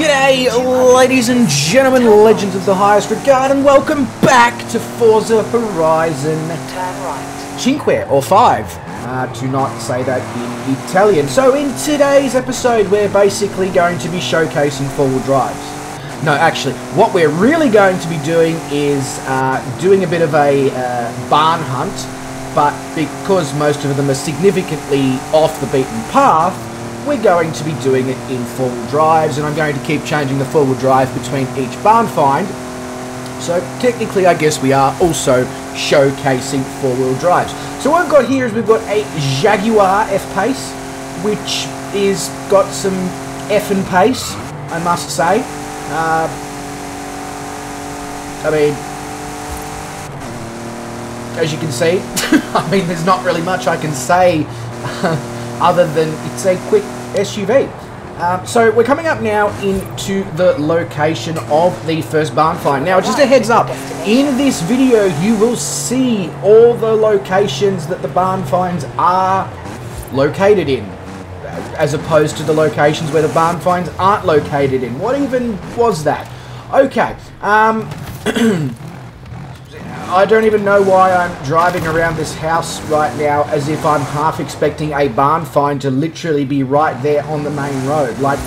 G'day, ladies and gentlemen, legends of the highest regard, and welcome back to Forza Horizon right. Cinque, or 5, uh, to not say that in Italian. So in today's episode, we're basically going to be showcasing four-wheel drives. No, actually, what we're really going to be doing is uh, doing a bit of a uh, barn hunt, but because most of them are significantly off the beaten path, we're going to be doing it in four-wheel drives, and I'm going to keep changing the four-wheel drive between each barn find. So technically, I guess we are also showcasing four-wheel drives. So what we've got here is we've got a Jaguar F-Pace, which is got some F and pace, I must say. Uh, I mean, as you can see, I mean, there's not really much I can say other than it's a quick SUV. Um, so we're coming up now into the location of the first barn find. Now, just a heads up, in this video you will see all the locations that the barn finds are located in, as opposed to the locations where the barn finds aren't located in. What even was that? Okay, um, I don't even know why I'm driving around this house right now as if I'm half expecting a barn find to literally be right there on the main road. Like,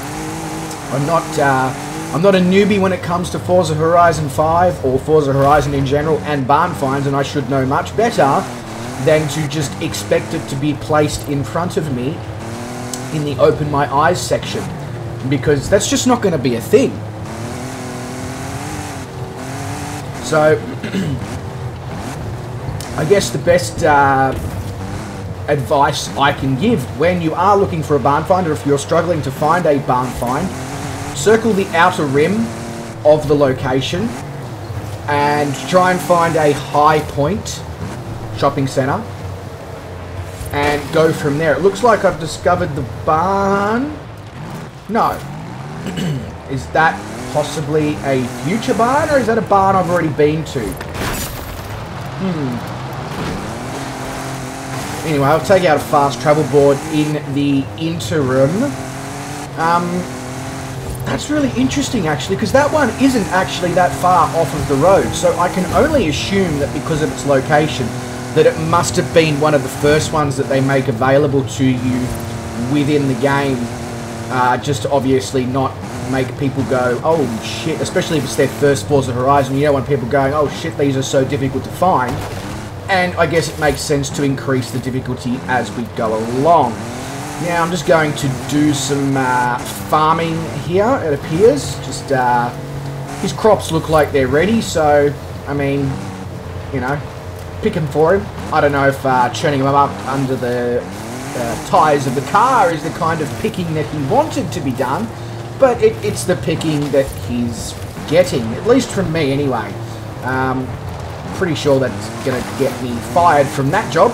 I'm not, uh, I'm not a newbie when it comes to Forza Horizon 5 or Forza Horizon in general and barn finds, and I should know much better than to just expect it to be placed in front of me in the open my eyes section because that's just not going to be a thing. So, I guess the best uh, advice I can give when you are looking for a barn find, or if you're struggling to find a barn find, circle the outer rim of the location and try and find a high point shopping centre and go from there. It looks like I've discovered the barn. No. is that possibly a future barn or is that a barn I've already been to? Hmm. Anyway, I'll take out a fast travel board in the interim. Um, that's really interesting, actually, because that one isn't actually that far off of the road. So I can only assume that because of its location, that it must have been one of the first ones that they make available to you within the game. Uh, just to obviously not make people go, oh shit, especially if it's their first Forza Horizon. You don't want people going, oh shit, these are so difficult to find and I guess it makes sense to increase the difficulty as we go along. Now I'm just going to do some uh, farming here, it appears. Just, uh, his crops look like they're ready, so, I mean, you know, pick picking for him. I don't know if uh, churning them up under the uh, tyres of the car is the kind of picking that he wanted to be done, but it, it's the picking that he's getting, at least from me anyway. Um, pretty sure that's going to get me fired from that job.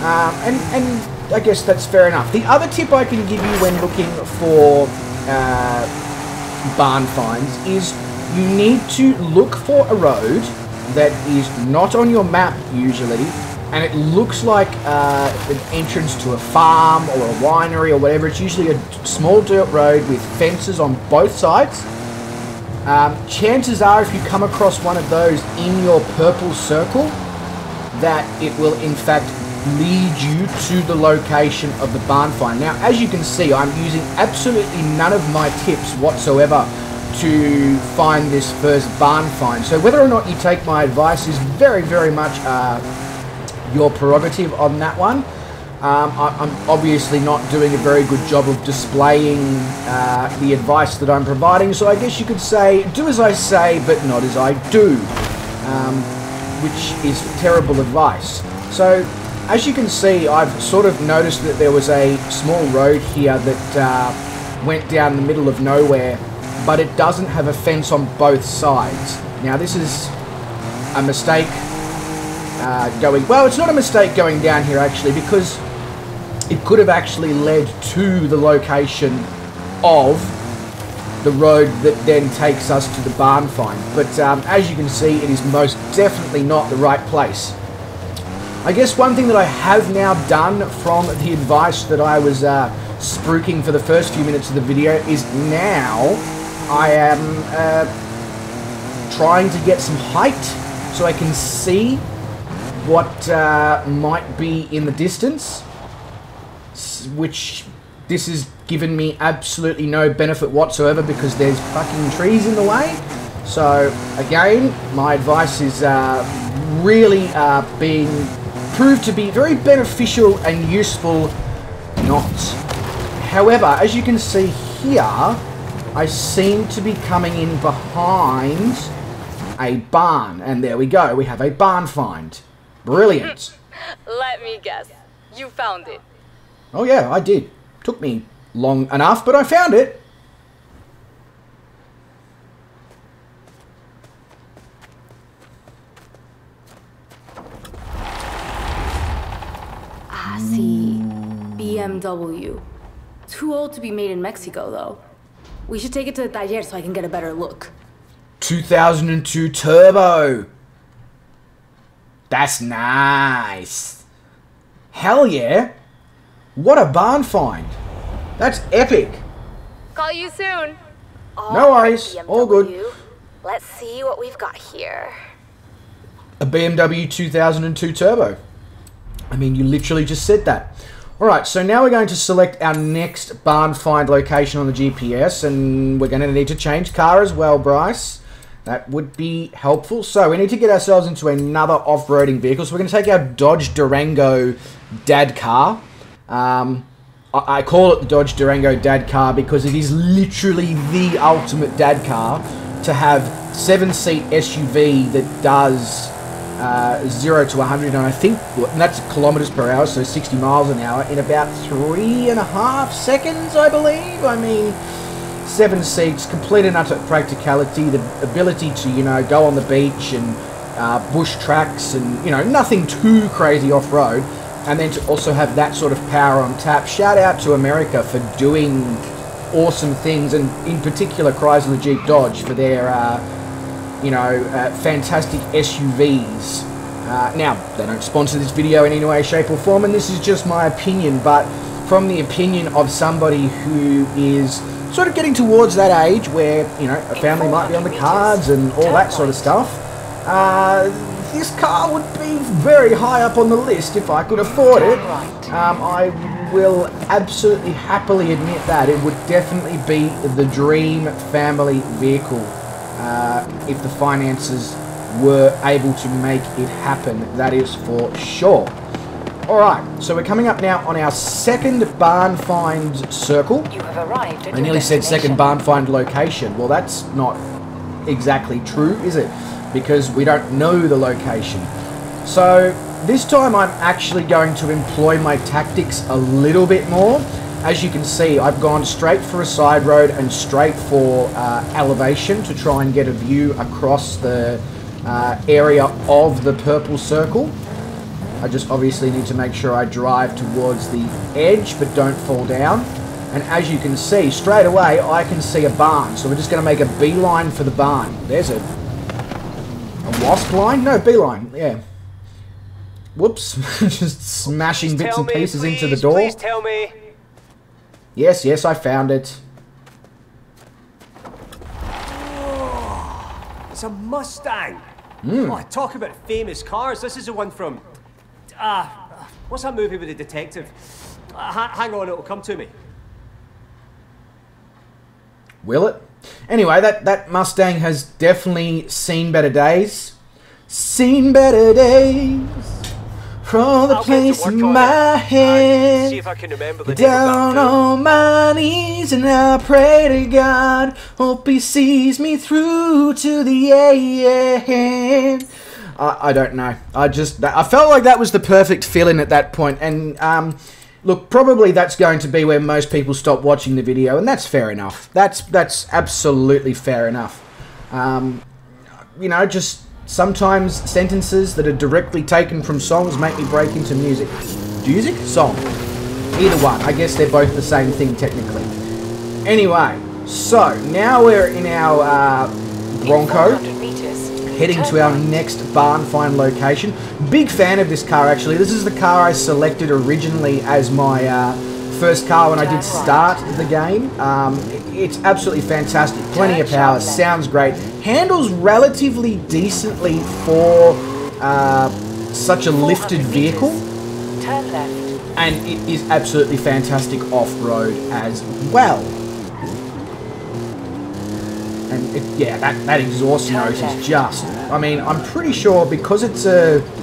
Um, and, and I guess that's fair enough. The other tip I can give you when looking for uh, barn finds is you need to look for a road that is not on your map usually and it looks like uh, an entrance to a farm or a winery or whatever. It's usually a small dirt road with fences on both sides. Um, chances are if you come across one of those in your purple circle, that it will in fact lead you to the location of the barn find. Now, as you can see, I'm using absolutely none of my tips whatsoever to find this first barn find. So whether or not you take my advice is very, very much uh, your prerogative on that one. Um, I, am obviously not doing a very good job of displaying uh, the advice that I'm providing, so I guess you could say, do as I say, but not as I do, um, which is terrible advice. So, as you can see, I've sort of noticed that there was a small road here that uh, went down the middle of nowhere, but it doesn't have a fence on both sides. Now, this is a mistake uh, going... Well, it's not a mistake going down here, actually, because it could have actually led to the location of the road that then takes us to the barn find. But um, as you can see, it is most definitely not the right place. I guess one thing that I have now done from the advice that I was uh, spruiking for the first few minutes of the video is now I am uh, trying to get some height so I can see what uh, might be in the distance, which this has given me absolutely no benefit whatsoever because there's fucking trees in the way. So again, my advice is uh, really uh, being proved to be very beneficial and useful not. However, as you can see here, I seem to be coming in behind a barn. And there we go, we have a barn find. Brilliant. Let me guess. You found it. Oh yeah, I did. Took me long enough, but I found it. Ah, see. BMW. Too old to be made in Mexico, though. We should take it to the taller so I can get a better look. 2002 Turbo. That's nice. Hell yeah. What a barn find. That's epic. Call you soon. No worries. All good. Let's see what we've got here. A BMW 2002 Turbo. I mean, you literally just said that. Alright, so now we're going to select our next barn find location on the GPS, and we're going to need to change car as well, Bryce. That would be helpful. So we need to get ourselves into another off-roading vehicle. So we're going to take our Dodge Durango dad car. Um, I, I call it the Dodge Durango dad car because it is literally the ultimate dad car to have seven-seat SUV that does uh, 0 to 100 and I think and that's kilometers per hour so 60 miles an hour in about three and a half seconds I believe. I mean seven seats complete and utter practicality the ability to you know go on the beach and uh, bush tracks and you know nothing too crazy off-road and then to also have that sort of power on tap shout out to America for doing awesome things and in particular Chrysler Jeep Dodge for their uh, you know, uh, fantastic SUVs. Uh, now, they don't sponsor this video in any way, shape or form, and this is just my opinion, but from the opinion of somebody who is sort of getting towards that age where, you know, a family might be on the cards and all that sort of stuff, uh, this car would be very high up on the list if I could afford it. Um, I will absolutely happily admit that. It would definitely be the dream family vehicle uh, if the finances were able to make it happen, that is for sure. Alright, so we're coming up now on our second barn find circle. You have arrived I nearly said second barn find location. Well, that's not exactly true, is it? Because we don't know the location. So this time I'm actually going to employ my tactics a little bit more as you can see, I've gone straight for a side road and straight for uh, elevation to try and get a view across the uh, area of the purple circle. I just obviously need to make sure I drive towards the edge but don't fall down. And as you can see, straight away I can see a barn. So we're just going to make a beeline for the barn. There's a, wasp line? No, beeline, yeah. Whoops, just smashing bits and pieces me, into the door. Please tell me. Yes, yes, I found it. It's a Mustang. Hmm. Oh, talk about famous cars. This is the one from. Ah, uh, what's that movie with the detective? Uh, hang on, it'll come to me. Will it? Anyway, that, that Mustang has definitely seen better days. Seen better days. From the I'll place in my head. See if I can remember the Down on my knees and I pray to God, hope He sees me through to the end. I, I don't know. I just I felt like that was the perfect feeling at that point, and um, look, probably that's going to be where most people stop watching the video, and that's fair enough. That's that's absolutely fair enough. Um, you know, just sometimes sentences that are directly taken from songs make me break into music. Music? Song. Either one. I guess they're both the same thing technically. Anyway, so now we're in our uh, Bronco, heading to our next barn find location. Big fan of this car actually. This is the car I selected originally as my uh, first car when I did start the game. Um, it's absolutely fantastic. Plenty of power, sounds great. Handles relatively decently for uh, such a lifted vehicle. And it is absolutely fantastic off-road as well. And it, yeah, that, that exhaust note is just... I mean, I'm pretty sure because it's a In 400 meters.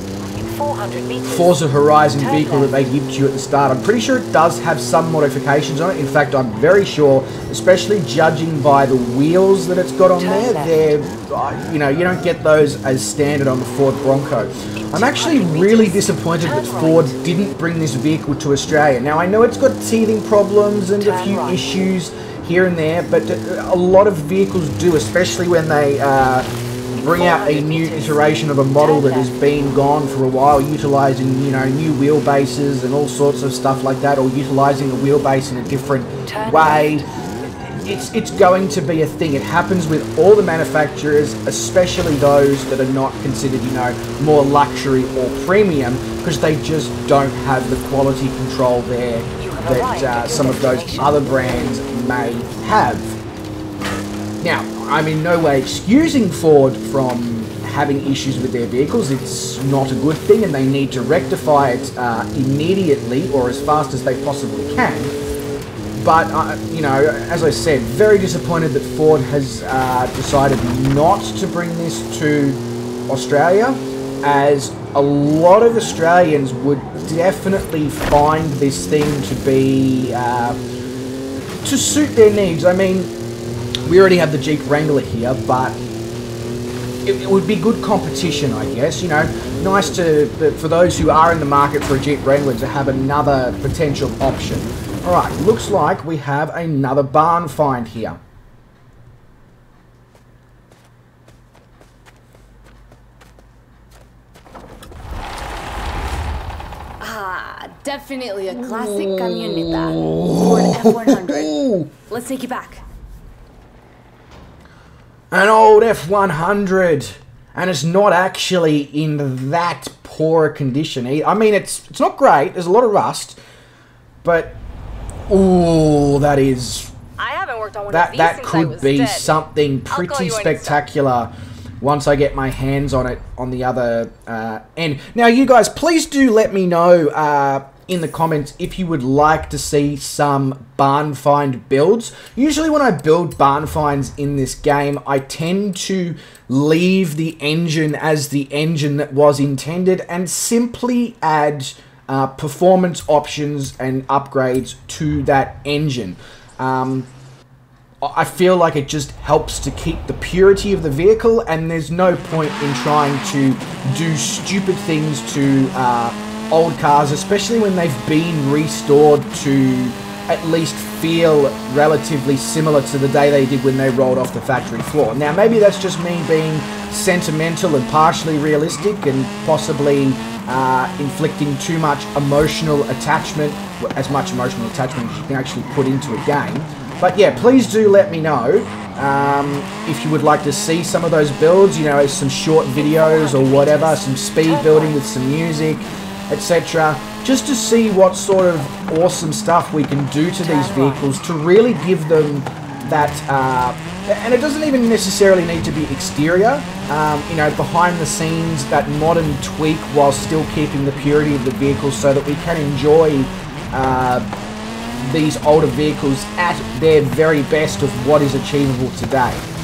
Forza Horizon vehicle that they give to you at the start. I'm pretty sure it does have some modifications on it. In fact, I'm very sure, especially judging by the wheels that it's got on there, they're, uh, you know, you don't get those as standard on the Ford Bronco. I'm actually really disappointed that Ford didn't bring this vehicle to Australia. Now, I know it's got teething problems and a few issues here and there, but uh, a lot of vehicles do, especially when they uh, bring out a new iteration of a model that has been gone for a while, utilizing you know new wheelbases and all sorts of stuff like that, or utilizing a wheelbase in a different way. It's it's going to be a thing. It happens with all the manufacturers, especially those that are not considered you know more luxury or premium, because they just don't have the quality control there that uh, some of those other brands may have. Now, I'm in no way excusing Ford from having issues with their vehicles. It's not a good thing, and they need to rectify it uh, immediately or as fast as they possibly can. But, uh, you know, as I said, very disappointed that Ford has uh, decided not to bring this to Australia, as a lot of Australians would definitely find this thing to be uh, to suit their needs. I mean, we already have the Jeep Wrangler here, but it, it would be good competition, I guess. You know, nice to for those who are in the market for a Jeep Wrangler to have another potential option. All right, looks like we have another barn find here. Ah, definitely a classic camioneta. Ford F100. Let's take you back. An old F100, and it's not actually in that poor a condition. I mean, it's it's not great. There's a lot of rust, but ooh, that is I haven't worked on one of that that could be dead. something pretty you when it's done. spectacular once I get my hands on it on the other uh, end. Now, you guys, please do let me know uh, in the comments if you would like to see some barn find builds. Usually, when I build barn finds in this game, I tend to leave the engine as the engine that was intended and simply add uh, performance options and upgrades to that engine. Um, I feel like it just helps to keep the purity of the vehicle, and there's no point in trying to do stupid things to uh, old cars, especially when they've been restored to at least feel relatively similar to the day they did when they rolled off the factory floor. Now, maybe that's just me being sentimental and partially realistic and possibly uh, inflicting too much emotional attachment, as much emotional attachment as you can actually put into a game. But yeah, please do let me know um, if you would like to see some of those builds, you know, some short videos or whatever, some speed building with some music, etc. Just to see what sort of awesome stuff we can do to these vehicles to really give them that, uh, and it doesn't even necessarily need to be exterior, um, you know, behind the scenes, that modern tweak while still keeping the purity of the vehicle so that we can enjoy uh, these older vehicles at their very best of what is achievable today.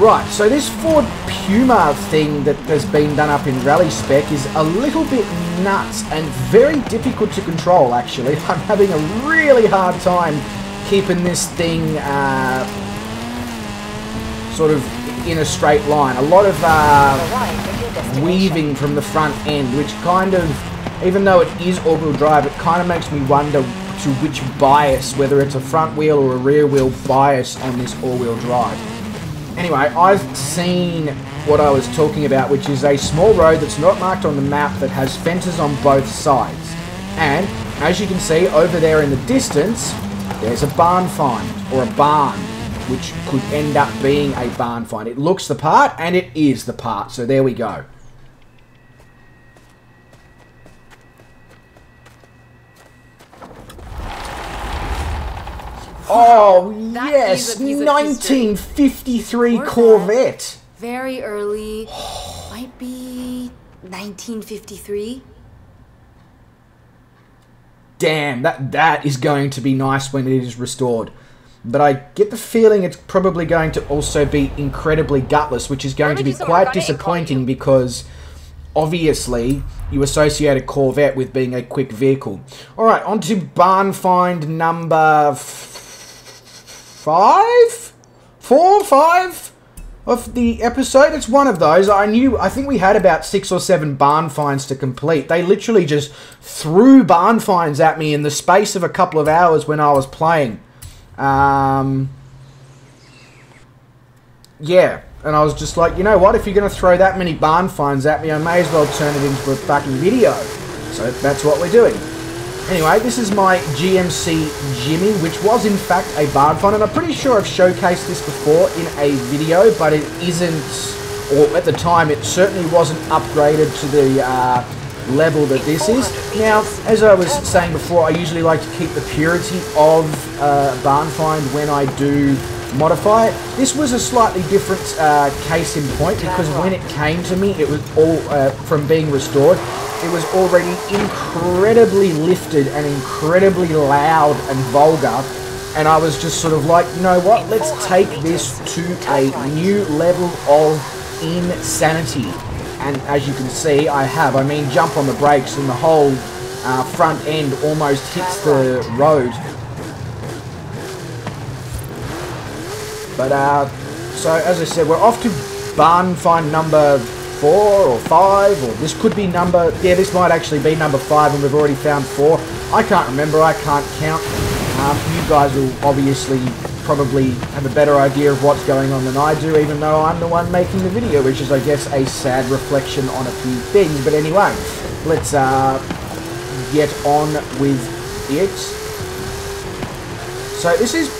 Right, so this Ford Puma thing that has been done up in Rally Spec is a little bit nuts and very difficult to control actually. I'm having a really hard time keeping this thing uh, sort of in a straight line. A lot of uh, weaving from the front end, which kind of, even though it is all-wheel drive, it kind of makes me wonder to which bias, whether it's a front wheel or a rear wheel bias on this all-wheel drive. Anyway, I've seen what I was talking about, which is a small road that's not marked on the map that has fences on both sides. And, as you can see over there in the distance, there's a barn find, or a barn, which could end up being a barn find. It looks the part, and it is the part, so there we go. Oh, That yes, is a piece of history. 1953 Corvette. Very early. Might be 1953. Damn, that that is going to be nice when it is restored. But I get the feeling it's probably going to also be incredibly gutless, which is going to be Order me some quite disappointing because obviously you associate a Corvette with being a quick vehicle. All right, on to barn find number five, four, five of the episode. It's one of those. I knew. I think we had about six or seven barn finds to complete. They literally just threw barn finds at me in the space of a couple of hours when I was playing. Um, yeah, and I was just like, you know what? If you're going to throw that many barn finds at me, I may as well turn it into a fucking video. So that's what we're doing. Anyway, this is my GMC Jimmy, which was in fact a barn find, and I'm pretty sure I've showcased this before in a video, but it isn't, or at the time, it certainly wasn't upgraded to the uh, level that this is. Now, as I was saying before, I usually like to keep the purity of uh, barn find when I do modify it. This was a slightly different uh, case in point because when it came to me, it was all uh, from being restored. It was already incredibly lifted and incredibly loud and vulgar. And I was just sort of like, you know what? Let's take this to a new level of insanity. And as you can see, I have. I mean, jump on the brakes and the whole uh, front end almost hits the road. But, uh, so as I said, we're off to barn find number four or five, or this could be number, yeah, this might actually be number five, and we've already found four. I can't remember, I can't count. Um, you guys will obviously probably have a better idea of what's going on than I do, even though I'm the one making the video, which is, I guess, a sad reflection on a few things. But anyway, let's uh, get on with it. So this is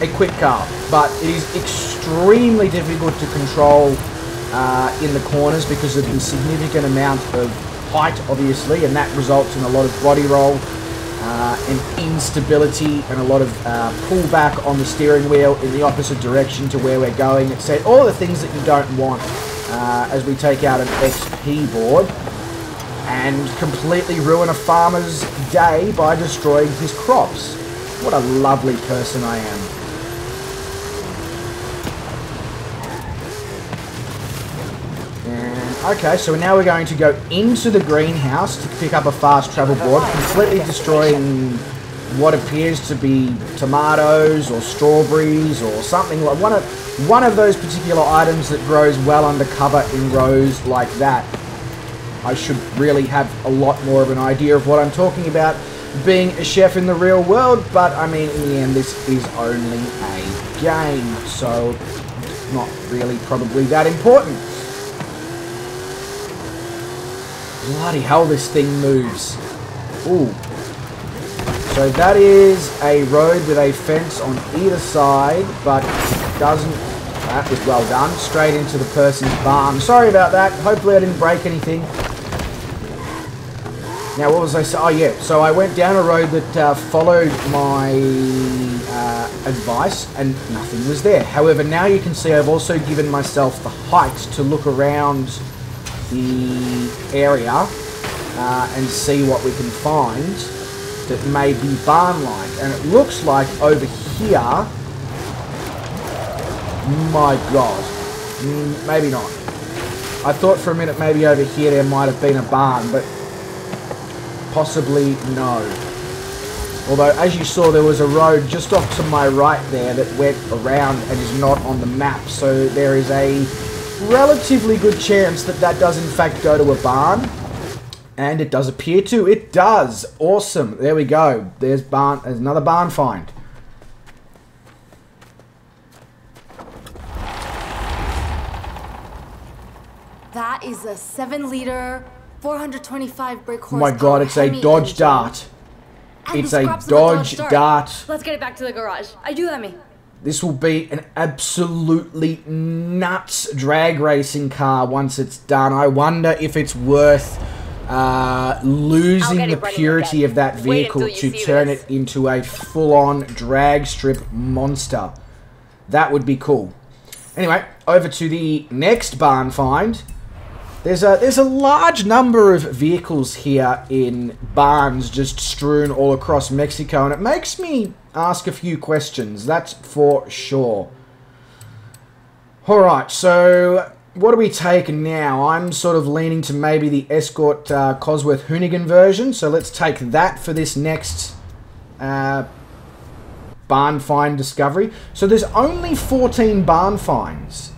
a quick car, but it is extremely difficult to control uh, in the corners because of the significant amount of height, obviously, and that results in a lot of body roll uh, and instability and a lot of uh, pullback on the steering wheel in the opposite direction to where we're going. It's all the things that you don't want uh, as we take out an XP board and completely ruin a farmer's day by destroying his crops. What a lovely person I am. Okay, so now we're going to go into the greenhouse to pick up a fast travel board, completely destroying what appears to be tomatoes or strawberries or something like one of one of those particular items that grows well under cover in rows like that. I should really have a lot more of an idea of what I'm talking about being a chef in the real world, but I mean, in the end, this is only a game, so it's not really probably that important. Bloody hell, this thing moves. Ooh. So that is a road with a fence on either side, but doesn't... That was well done. Straight into the person's barn. Sorry about that. Hopefully I didn't break anything. Now, what was I saying? Oh, yeah. So I went down a road that uh, followed my uh, advice, and nothing was there. However, now you can see I've also given myself the height to look around the area uh, and see what we can find that may be barn-like. And it looks like over here... My God. Mm, maybe not. I thought for a minute maybe over here there might have been a barn, but possibly no. Although, as you saw, there was a road just off to my right there that went around and is not on the map. So there is a relatively good chance that that does in fact go to a barn. And it does appear to. It does. Awesome. There we go. There's barn. There's another barn find. That is a 7 liter, 425 brake Oh horsepower. my god, it's a Dodge engine. Dart. And It's a scraps Dodge Dart. Dart. Let's get it back to the garage. Ayúdame. This will be an absolutely nuts drag racing car once it's done. I wonder if it's worth uh, losing the purity of that vehicle to turn this. it into a full-on drag strip monster. That would be cool. Anyway, over to the next barn find. There's a there's a large number of vehicles here in barns just strewn all across Mexico, and it makes me ask a few questions. That's for sure. All right, so what do we take now? I'm sort of leaning to maybe the Escort uh, Cosworth Hoonigan version, so let's take that for this next uh, barn find discovery. So there's only 14 barn finds.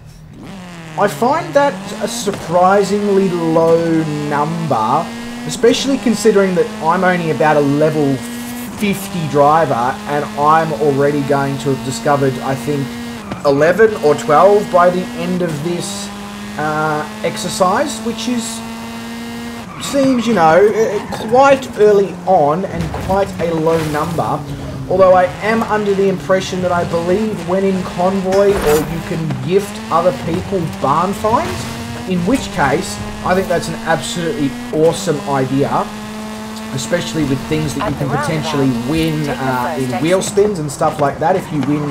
I find that a surprisingly low number, especially considering that I'm only about a level 50 driver and I'm already going to have discovered, I think, 11 or 12 by the end of this uh, exercise, which is seems, you know, uh, quite early on and quite a low number. Although I am under the impression that I believe when in convoy or you can gift other people barn finds, in which case I think that's an absolutely awesome idea, especially with things that you can potentially win uh, in wheel spins and stuff like that. If you win,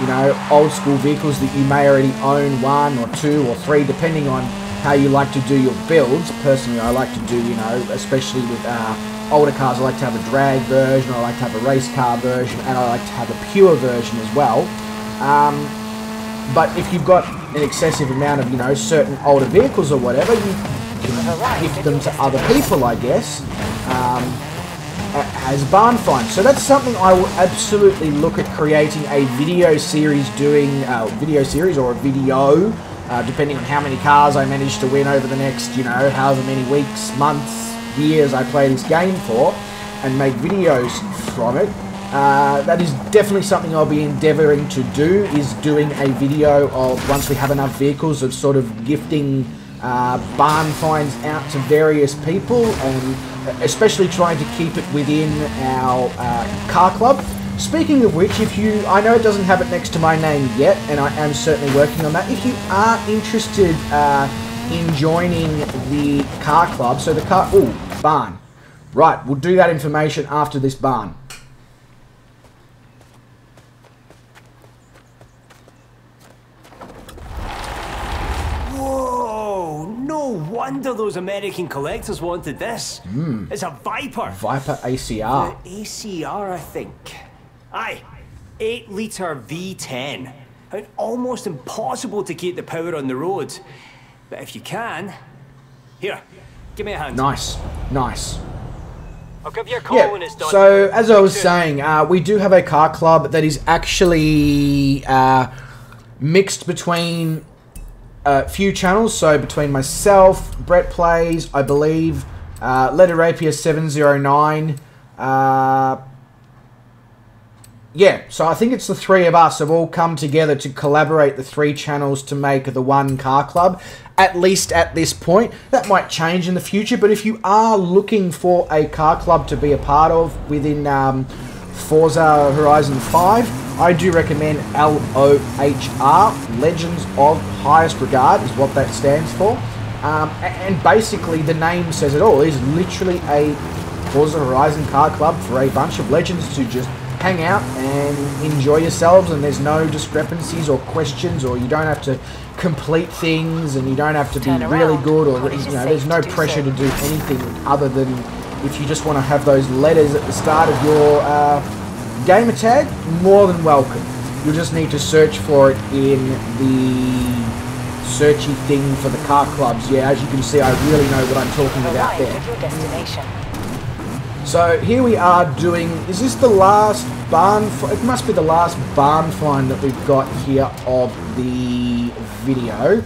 you know, old school vehicles that you may already own one or two or three, depending on how you like to do your builds. Personally, I like to do, you know, especially with uh, older cars, I like to have a drag version, I like to have a race car version, and I like to have a pure version as well. Um, but if you've got an excessive amount of, you know, certain older vehicles or whatever, you can gift them to other people, I guess, um, as barn finds. So that's something I will absolutely look at creating a video series doing, uh, video series or a video, uh, depending on how many cars I manage to win over the next, you know, however many weeks, months, years I play this game for, and make videos from it. Uh, that is definitely something I'll be endeavouring to do, is doing a video of, once we have enough vehicles, of sort of gifting uh, barn finds out to various people, and especially trying to keep it within our uh, car club. Speaking of which, if you, I know it doesn't have it next to my name yet, and I am certainly working on that. If you are interested uh, in joining the car club, so the car, oh, barn. Right, we'll do that information after this barn. Whoa! No wonder those American collectors wanted this. It's a Viper. Viper ACR. The ACR, I think. Aye, 8 litre V10. And almost impossible to keep the power on the road. But if you can, here, give me a hand. Nice, nice. I'll give you a call Yeah. when it's done. So as I was Soon. saying, uh, we do have a car club that is actually uh, mixed between a few channels. So between myself, Brett plays, I believe, uh, Letter Rapier seven zero nine. Uh, yeah, so I think it's the three of us have all come together to collaborate the three channels to make the one car club, at least at this point. That might change in the future, but if you are looking for a car club to be a part of within um, Forza Horizon 5, I do recommend LOHR, Legends of Highest Regard, is what that stands for. Um, and basically, the name says it all. It is literally a Forza Horizon car club for a bunch of legends to just hang out and enjoy yourselves and there's no discrepancies or questions or you don't have to complete things and you don't have to be Turn really good or you know there's no to pressure so. to do anything other than if you just want to have those letters at the start of your uh, gamer tag more than welcome you'll just need to search for it in the searchy thing for the car clubs yeah as you can see I really know what I'm talking about there at your destination. so here we are doing, is this the last barn, it must be the last barn find that we've got here of the video.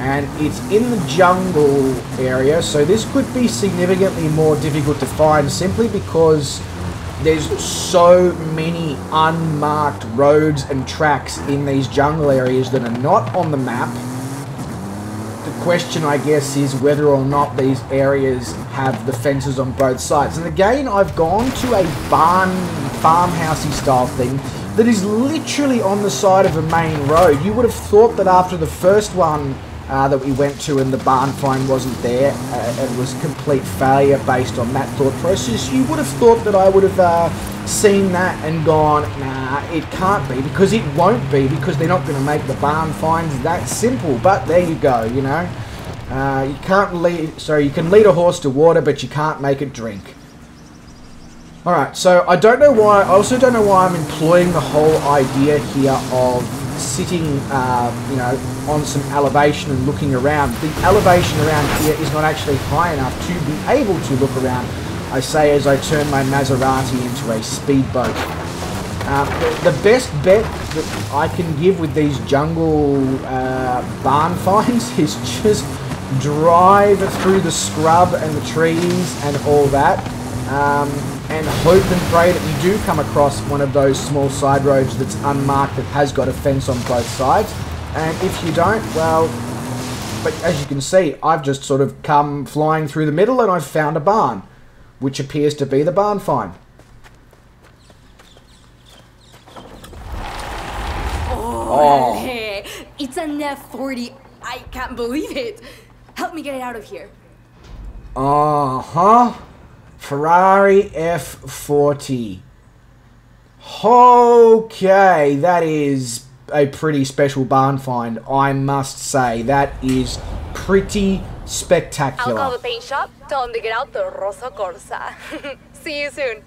And it's in the jungle area, so this could be significantly more difficult to find simply because there's so many unmarked roads and tracks in these jungle areas that are not on the map the question, I guess, is whether or not these areas have the fences on both sides. And again, I've gone to a barn, farmhousey style thing that is literally on the side of a main road. You would have thought that after the first one uh, that we went to and the barn find wasn't there. Uh, it was complete failure based on that thought process. You would have thought that I would have uh, seen that and gone, nah, it can't be because it won't be because they're not going to make the barn finds that simple. But there you go, you know. Uh, you can't lead, sorry, you can lead a horse to water, but you can't make it drink. Alright, so I don't know why, I also don't know why I'm employing the whole idea here of sitting, uh, you know, on some elevation and looking around. The elevation around here is not actually high enough to be able to look around. I say as I turn my Maserati into a speedboat. The, the, best bet that I can give with these jungle uh, barn finds is just drive through the scrub and the trees and all that. Um, and hope and pray that you do come across one of those small side roads that's unmarked that has got a fence on both sides. And if you don't, well, but as you can see, I've just sort of come flying through the middle and I've found a barn, which appears to be the barn find. Oh, hey, it's an F40. I can't believe it. Help me get it out of here. Uh-huh. Ferrari F40. Okay, that is a pretty special barn find, I must say. That is pretty spectacular. I'll call the paint shop, tell them to get out the Rosa Corsa. See you soon.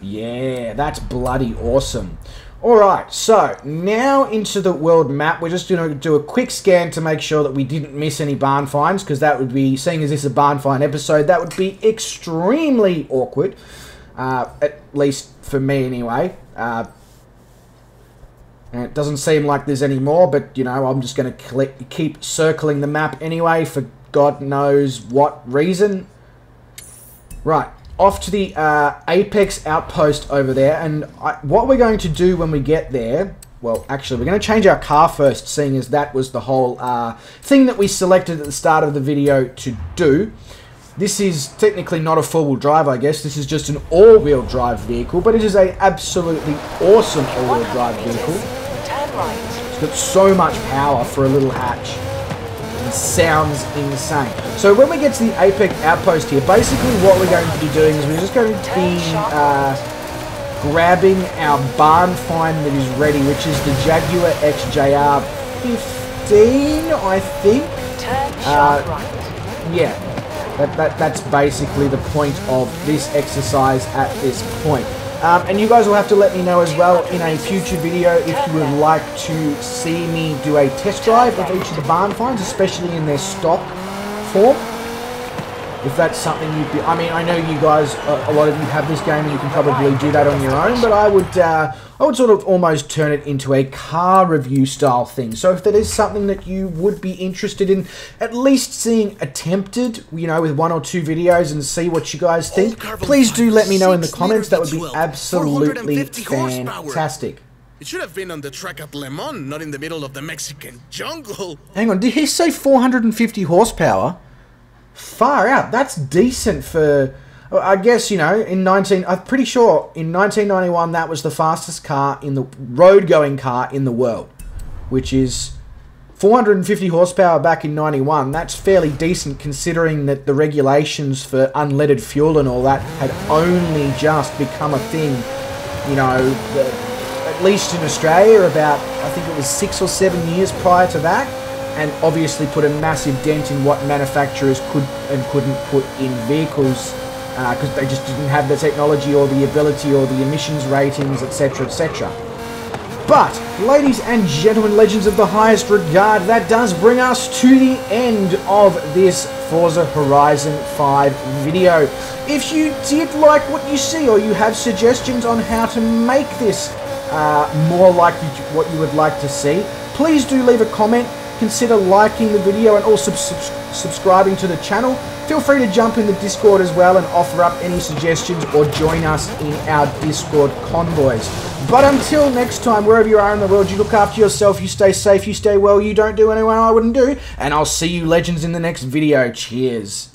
Yeah, that's bloody awesome. Alright, so now into the world map. We're just going to do a quick scan to make sure that we didn't miss any barn finds, because that would be, seeing as this is a barn find episode, that would be extremely awkward. Uh, at least for me anyway. Uh, it doesn't seem like there's any more, but you know, I'm just going to keep circling the map anyway for God knows what reason. Right, off to the uh, Apex outpost over there, and I, what we're going to do when we get there, well, actually, we're going to change our car first, seeing as that was the whole uh, thing that we selected at the start of the video to do. This is technically not a four-wheel drive, I guess. This is just an all-wheel drive vehicle, but it is a absolutely awesome all-wheel drive vehicle. It's got so much power for a little hatch. It sounds insane. So when we get to the Apex Outpost here, basically what we're going to be doing is we're just going to be uh, grabbing our barn find that is ready, which is the Jaguar XJR 15, I think. Uh. Yeah, that, that, that's basically the point of this exercise at this point. Um, and you guys will have to let me know as well in a future video if you would like to see me do a test drive of each of the barn finds, especially in their stock form. If that's something you'd be... I mean, I know you guys, a, a lot of you have this game and you can probably do that on your own, but I would, uh, I would sort of almost turn it into a car review style thing. So if that is something that you would be interested in at least seeing attempted, you know, with one or two videos and see what you guys think, please do let me know in the comments. That would be absolutely fantastic. It should have been on the track at Le Mans, not in the middle of the Mexican jungle. Hang on, did he say 450 horsepower? Far out. That's decent for. I guess you know in 19. I'm pretty sure in 1991 that was the fastest car in the road going car in the world, which is 450 horsepower back in 91. That's fairly decent considering that the regulations for unleaded fuel and all that had only just become a thing. You know, the, at least in Australia, about I think it was six or seven years prior to that and obviously put a massive dent in what manufacturers could and couldn't put in vehicles because uh, they just didn't have the technology or the ability or the emissions ratings, etc., etc. But, ladies and gentlemen, legends of the highest regard, that does bring us to the end of this Forza Horizon 5 video. If you did like what you see or you have suggestions on how to make this uh, more like what you would like to see, please do leave a comment consider liking the video and also subs subscribing to the channel. Feel free to jump in the Discord as well and offer up any suggestions or join us in our Discord convoys. But until next time, wherever you are in the world, you look after yourself, you stay safe, you stay well, you don't do anyone I wouldn't do, and I'll see you legends in the next video. Cheers.